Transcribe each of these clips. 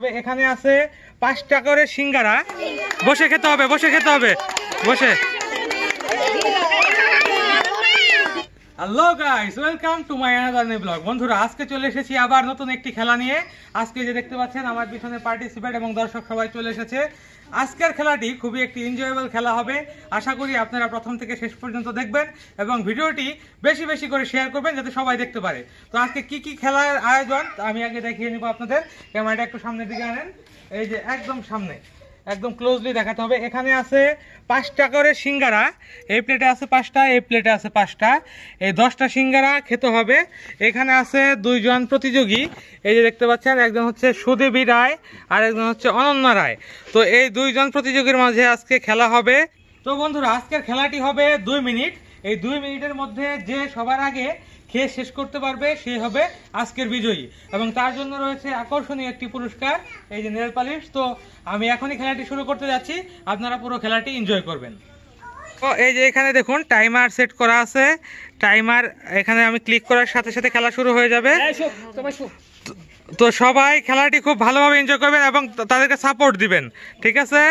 এখানে আছে পাঁচটা করে সিঙ্গারা। বসে খেতে হবে বসে খেতে হবে। বসে। Hello guys welcome to my another new blog বন্ধুরা, আজকে চলে এসেছি আবার নতুন একটি খেলা নিয়ে। আজকে যে দেখতে পাচ্ছেন, আমার পিছনে পার্টিসিপেট এবং দর্শক সবাই চলে এসেছে। আজকের খেলাটি খুবই একটি এনজয়েবল খেলা হবে। আশা করি আপনারা প্রথম থেকে শেষ পর্যন্ত দেখবেন এবং ভিডিওটি বেশি বেশি করে শেয়ার করবেন যাতে সবাই দেখতে পারে। তো আজকে কি কি খেলার আয়োজন আমি আগে দেখিয়ে নিব আপনাদের। ক্যামেরাটা একটু সামনের দিকে আনেন। এই যে একদম সামনে। একদম ক্লোজলি দেখাতে হবে। এখানে আছে পাঁচটা করে সিঙ্গারা। এই প্লেটে আছে পাঁচটা, এই প্লেটে আছে পাঁচটা। এই দশটা সিঙ্গারা খেতে হবে। এখানে আছে দুইজন প্রতিযোগী। এই যে দেখতে পাচ্ছেন, একজন হচ্ছে সুদেবী রায় আর একজন হচ্ছে অনন্যা রায়। তো এই দুইজন প্রতিযোগীর মাঝে আজকে খেলা হবে। তো বন্ধুরা, আজকের খেলাটি হবে দুই মিনিট। এই দুই মিনিটের মধ্যে যে সবার আগে খেয়ে শেষ করতে পারবে সে হবে আজকের বিজয়ী। এবং তার জন্য রয়েছে আকর্ষণীয় একটি পুরস্কার এই যে নেল পালিশ। তো আমি এখনই খেলাটি শুরু করতে যাচ্ছি। আপনারা পুরো খেলাটি এনজয় করবেন। তো এই যে এখানে দেখুন টাইমার সেট করা আছে। টাইমার এখানে আমি ক্লিক করার সাথে সাথে খেলা শুরু হয়ে যাবে। তো সবাই খেলাটি খুব ভালোভাবে এনজয় করবেন এবং তাদেরকে সাপোর্ট দিবেন। ঠিক আছে?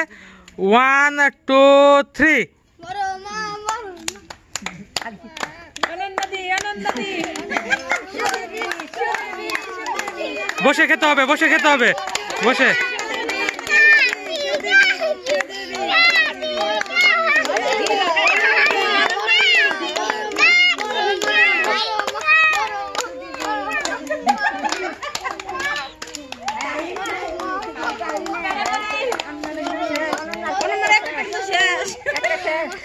ওয়ান টু থ্রি বসে খেতে হবে বসে খেতে হবে। বসে।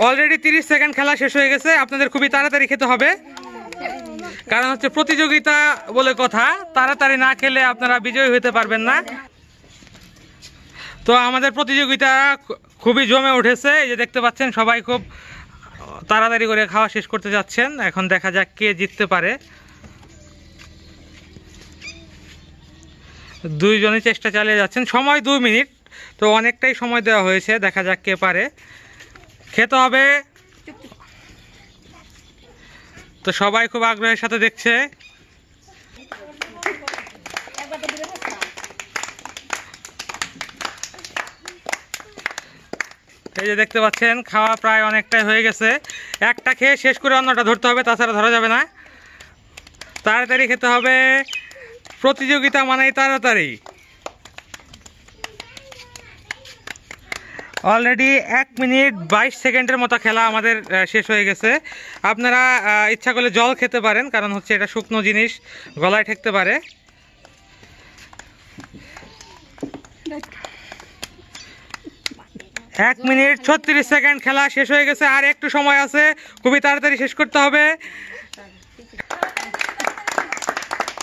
অলরেডি তিরিশ সেকেন্ড খেলা শেষ হয়ে গেছে আপনাদের খুবই তাড়াতাড়ি খেতে হবে। কারণ হচ্ছে প্রতিযোগিতা বলে কথা, তাড়াতাড়ি না খেলে আপনারা বিজয়ী হতে পারবেন না। তো আমাদের প্রতিযোগিতা খুবই জমে উঠেছে, এই যে দেখতে পাচ্ছেন সবাই খুব তাড়াতাড়ি করে খাওয়া শেষ করতে যাচ্ছেন। এখন দেখা যাক কে জিততে পারে। দুইজনই চেষ্টা চালিয়ে যাচ্ছেন। সময় দুই মিনিট, তো অনেকটাই সময় দেওয়া হয়েছে, দেখা যাক কে পারে। খেতে হবে তো সবাই খুব আগ্রহের সাথে দেখছে। এই যে দেখতে পাচ্ছেন, খাওয়া প্রায় অনেকটাই হয়ে গেছে। একটা খেয়ে শেষ করে অন্যটা ধরতে হবে, তাছাড়া ধরা যাবে না। তাড়াতাড়ি খেতে হবে। প্রতিযোগিতা মানেই তাড়াতাড়ি। অলরেডি এক মিনিট বাইশ সেকেন্ডের মতো খেলা আমাদের শেষ হয়ে গেছে। আপনারা ইচ্ছা করলে জল খেতে পারেন, কারণ হচ্ছে এটা শুকনো জিনিস, গলায় ঠেকতে পারে। এক মিনিট ছত্রিশ সেকেন্ড খেলা শেষ হয়ে গেছে, আর একটু সময় আছে। খুবই তাড়াতাড়ি শেষ করতে হবে।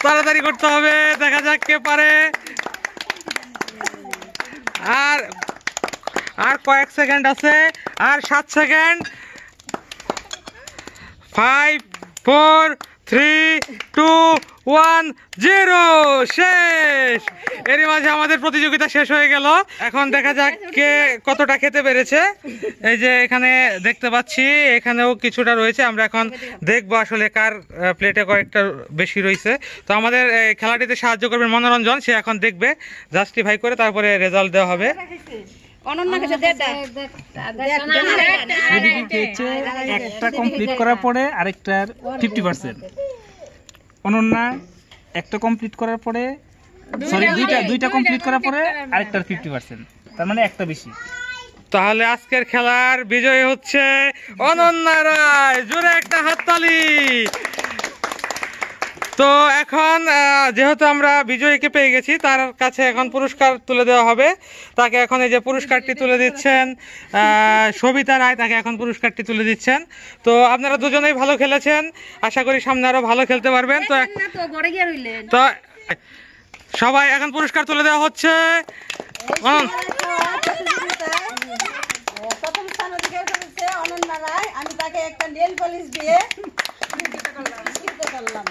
তাড়াতাড়ি করতে হবে, দেখা যাক কে পারে আর আর কয়েক সেকেন্ড আছে, আর সাত second. Five four three two one zero শেষ। এরই মাঝে আমাদের প্রতিযোগিতা শেষ হয়ে গেল। এখন দেখা যাক কে কতটা খেতে পেরেছে। এই যে এখানে দেখতে পাচ্ছি, এখানেও কিছুটা রয়েছে। আমরা এখন দেখব আসলে কার প্লেটে কয়েকটা বেশি রয়েছে। তো আমাদের খেলাটিতে সাহায্য করবেন মনোরঞ্জন। সে এখন দেখবে, জাস্টিফাই করে তারপরে রেজাল্ট দেওয়া হবে। একটা কমপ্লিট করার পরে আরেকটার ফিফটি পার্সেন্ট অনন্যা একটা কমপ্লিট করার পরে সরি দুইটা দুইটা কমপ্লিট করার পরে আরেকটার ফিফটি পার্সেন্ট তার মানে একটা বেশি তাহলে আজকের খেলার বিজয় হচ্ছে অনন্যা রায় জোরে একটা হাততালি তো এখন যেহেতু আমরা বিজয়ীকে পেয়ে গেছি তার কাছে এখন পুরস্কার তুলে দেওয়া হবে। তাকে এখন এই যে পুরস্কারটি তুলে দিচ্ছেন সবিতা রায় তাকে এখন পুরস্কারটি তুলে দিচ্ছেন। তো আপনারা দুজনেই ভালো খেলেছেন। আশা করি সামনে আরও ভালো খেলতে পারবেন। তো তো সবাই এখন পুরস্কার তুলে দেওয়া হচ্ছে। অনন- প্রথম স্থান অধিকার করেছে অনন্যা রায়। আমি তাকে একটা নেল পলিশ দিয়ে করলাম।